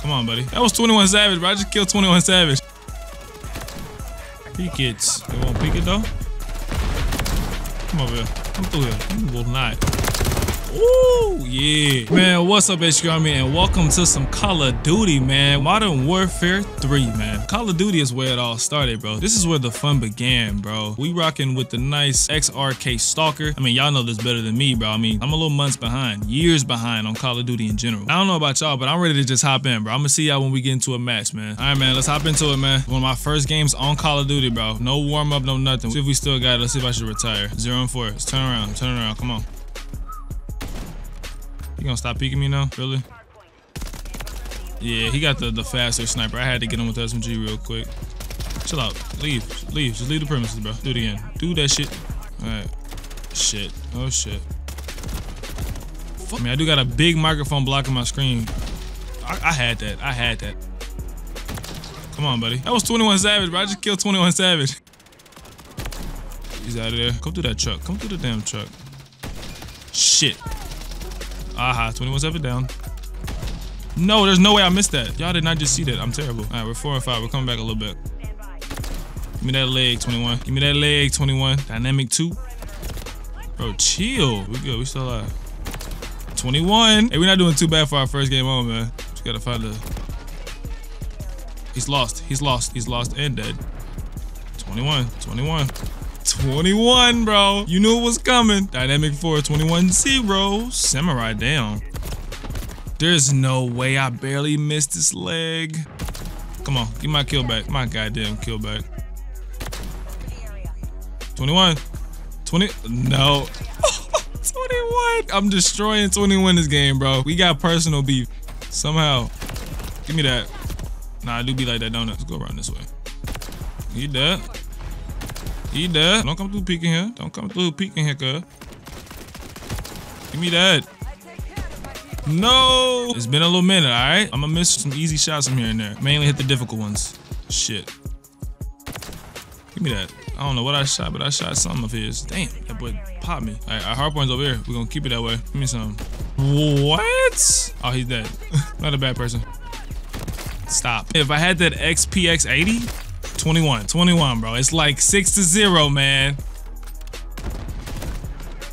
Come on, buddy. That was 21 Savage, bro. I just killed 21 Savage. Peek it. They won't peek it, though? Come over here. Come through here. You will not. Ooh, yeah. Man, what's up, HQ Army, and welcome to some Call of Duty, man. Modern Warfare 3, man. Call of Duty is where it all started, bro. This is where the fun began, bro. We rocking with the nice XRK Stalker. I mean, y'all know this better than me, bro. I mean, I'm a little months behind, years behind on Call of Duty in general. I don't know about y'all, but I'm ready to just hop in, bro. I'm gonna see y'all when we get into a match, man. All right, man, let's hop into it, man. One of my first games on Call of Duty, bro. No warm up, no nothing. See if we still got it. Let's see if I should retire. Zero and four. Let's turn around, turn around. Come on. You gonna stop peeking me now? Really? Yeah, he got the, the faster sniper. I had to get him with SMG real quick. Chill out. Leave. Leave. Just leave the premises, bro. Do it again. Do that shit. Alright. Shit. Oh shit. I mean, I do got a big microphone blocking my screen. I, I had that. I had that. Come on, buddy. That was 21 Savage, bro. I just killed 21 Savage. He's out of there. Come through that truck. Come through the damn truck. Shit. Aha, 21 7 down. No, there's no way I missed that. Y'all did not just see that. I'm terrible. All right, we're four and five. We're coming back a little bit. Give me that leg, 21. Give me that leg, 21. Dynamic 2. Bro, chill. We good. We still alive. 21. Hey, we're not doing too bad for our first game on, man. Just gotta find the... He's lost. He's lost. He's lost and dead. 21. 21. 21, bro. You knew it was coming. Dynamic 4, 21 0. Samurai down. There's no way I barely missed this leg. Come on, give my kill back. My goddamn kill back. 21. 20. No. 21. I'm destroying 21 this game, bro. We got personal beef. Somehow. Give me that. Nah, I do be like that, don't? Let's go around this way. You dead? He dead. Don't come through peeking here. Don't come through peeking here, cuz. Give me that. No. It's been a little minute, all right? I'm gonna miss some easy shots from here and there. Mainly hit the difficult ones. Shit. Give me that. I don't know what I shot, but I shot something of his. Damn, that boy popped me. All right, our hard point's over here. We're gonna keep it that way. Give me some. What? Oh, he's dead. Not a bad person. Stop. If I had that XPX 80, 21. 21, bro. It's like 6 to 0, man.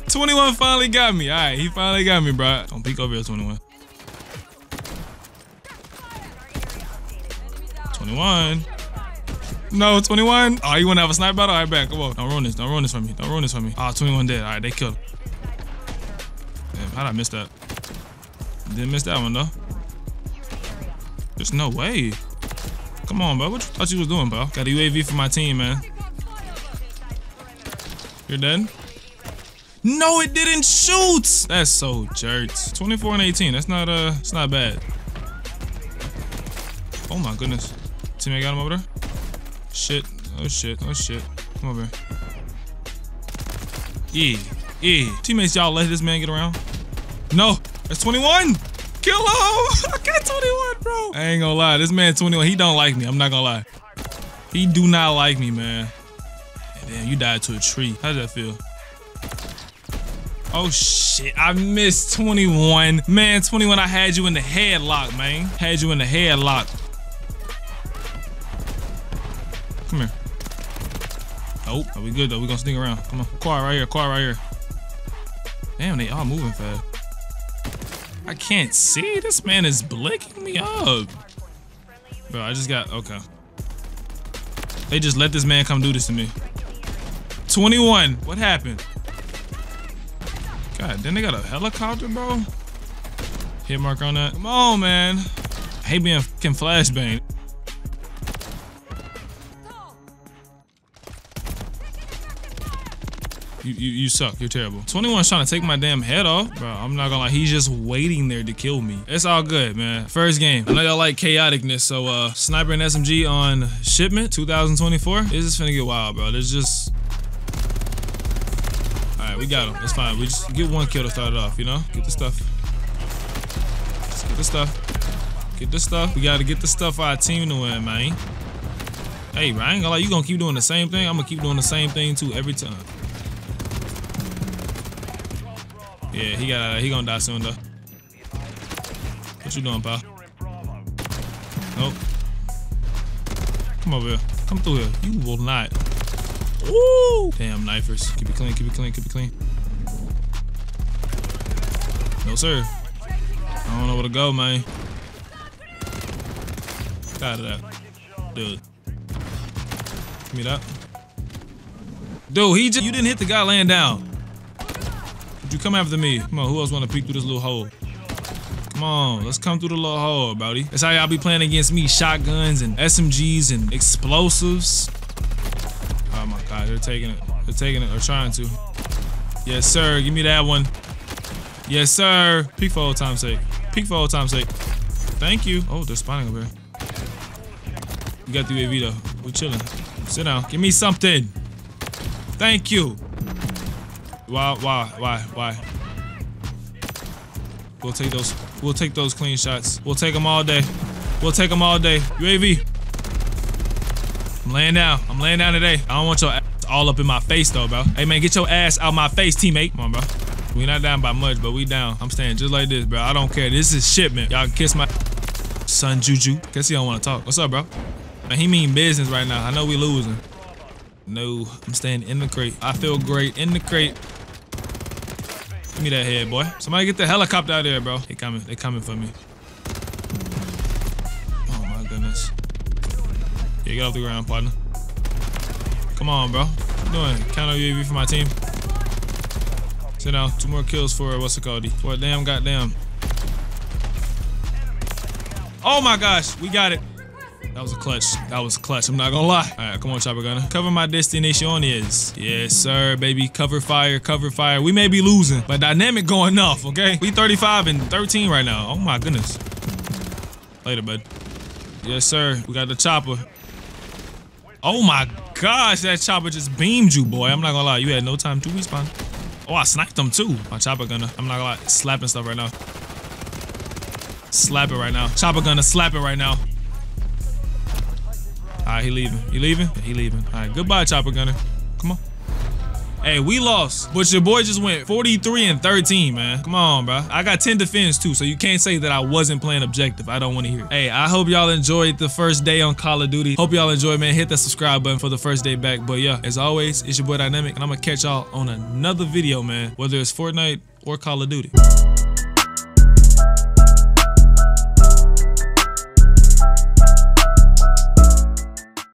21 finally got me. All right, he finally got me, bro. Don't peek over here, 21. 21. No, 21. Oh, you want to have a sniper battle? All right, back. Come on. Don't ruin this. Don't ruin this for me. Don't ruin this for me. Ah, oh, 21 dead. All right, they killed him. Damn, how'd I miss that? Didn't miss that one, though. There's no way. Come on, bro. What you thought you was doing, bro? Got a UAV for my team, man. You're dead? No, it didn't shoot. That's so jerks. 24 and 18. That's not uh, it's not bad. Oh my goodness. Teammate got him over there. Shit. Oh shit. Oh shit. Come over here. Yeah. Yeah. Teammates, y'all let this man get around. No. That's 21. Kill him! I got 21, bro. I ain't gonna lie. This man 21, he don't like me. I'm not gonna lie. He do not like me, man. Damn, you died to a tree. How does that feel? Oh, shit. I missed 21. Man, 21, I had you in the headlock, man. Had you in the headlock. Come here. Oh, are we good, though? We gonna sneak around. Come on. Quiet right here. Quiet right here. Damn, they all moving fast. I can't see. This man is blinking me up. Bro, I just got, okay. They just let this man come do this to me. 21, what happened? God, then they got a helicopter, bro? Hit mark on that. Come on, man. I hate being fucking flashbang. You, you, you suck. You're terrible. 21's trying to take my damn head off. Bro, I'm not gonna lie. He's just waiting there to kill me. It's all good, man. First game. I know y'all like chaoticness, so uh, Sniper and SMG on shipment 2024. This is finna get wild, bro. There's just... All right, we got him. It's fine. We just get one kill to start it off, you know? Get the stuff. Get the stuff. Get the stuff. We gotta get the stuff for our team to win, man. Hey, bro. You gonna keep doing the same thing? I'm gonna keep doing the same thing, too, every time. Yeah, he got he gonna die soon though. What you doing, pal? Nope. Come over here. Come through here. You will not. Woo! Damn, knifers. Keep it clean, keep it clean, keep it clean. No, sir. I don't know where to go, man. Get out of that. Dude. Give me that. Dude, he just, you didn't hit the guy laying down. You come after me? Come on, who else want to peek through this little hole? Come on, let's come through the little hole, buddy. That's how y'all be playing against me. Shotguns and SMGs and explosives. Oh my God, they're taking it. They're taking it, or trying to. Yes, sir, give me that one. Yes, sir. Peek for old time's sake. Peek for old time's sake. Thank you. Oh, they're spawning over here. You got the UAV though. We're chilling. Sit down. Give me something. Thank you. Why, why, why, why? We'll take those. We'll take those clean shots. We'll take them all day. We'll take them all day. UAV. I'm laying down. I'm laying down today. I don't want your ass all up in my face though, bro. Hey man, get your ass out my face, teammate. Come on, bro. We not down by much, but we down. I'm staying just like this, bro. I don't care. This is shipment. Y'all kiss my son Juju. Guess he don't want to talk. What's up, bro? Man, he mean business right now. I know we losing. No, I'm staying in the crate. I feel great in the crate. Give me that head, boy. Somebody get the helicopter out there, bro. They coming. They coming for me. Oh my goodness. Yeah, get off the ground, partner. Come on, bro. What you doing? Count on UAV for my team. Sit down. Two more kills for what's it called? For damn goddamn. Oh my gosh, we got it. That was a clutch. That was clutch. I'm not gonna lie. All right, come on, Chopper Gunner. Cover my destination is. Yes, sir, baby. Cover fire, cover fire. We may be losing, but dynamic going off, okay? We 35 and 13 right now. Oh my goodness. Later, bud. Yes, sir. We got the chopper. Oh my gosh, that chopper just beamed you, boy. I'm not gonna lie. You had no time to respawn. Oh, I sniped him too. My chopper gunner. I'm not gonna lie. Slapping stuff right now. Slap it right now. Chopper gunner, slap it right now. All right, he leaving. He leaving? Yeah, he leaving. All right, goodbye, Chopper Gunner. Come on. Hey, we lost, but your boy just went 43 and 13, man. Come on, bro. I got 10 defense too, so you can't say that I wasn't playing objective. I don't want to hear. It. Hey, I hope y'all enjoyed the first day on Call of Duty. Hope y'all enjoyed, man. Hit that subscribe button for the first day back. But yeah, as always, it's your boy Dynamic, and I'm gonna catch y'all on another video, man. Whether it's Fortnite or Call of Duty.